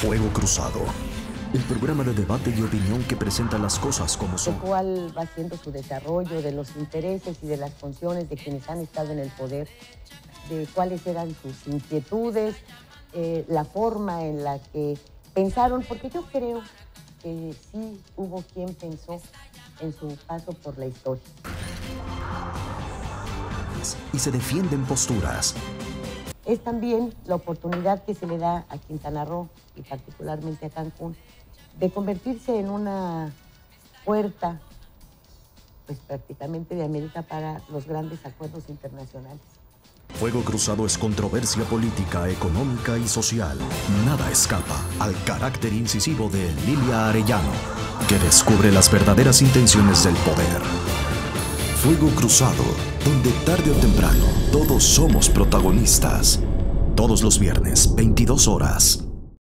Fuego Cruzado, el programa de debate y opinión que presenta las cosas como son. cuál va siendo su desarrollo, de los intereses y de las funciones de quienes han estado en el poder, de cuáles eran sus inquietudes, eh, la forma en la que pensaron, porque yo creo que sí hubo quien pensó en su paso por la historia. y se defienden posturas. Es también la oportunidad que se le da a Quintana Roo y particularmente a Cancún de convertirse en una puerta, pues prácticamente de América para los grandes acuerdos internacionales. Fuego Cruzado es controversia política, económica y social. Nada escapa al carácter incisivo de Lilia Arellano, que descubre las verdaderas intenciones del poder. Fuego Cruzado, donde tarde o temprano todos somos protagonistas. Todos los viernes, 22 horas,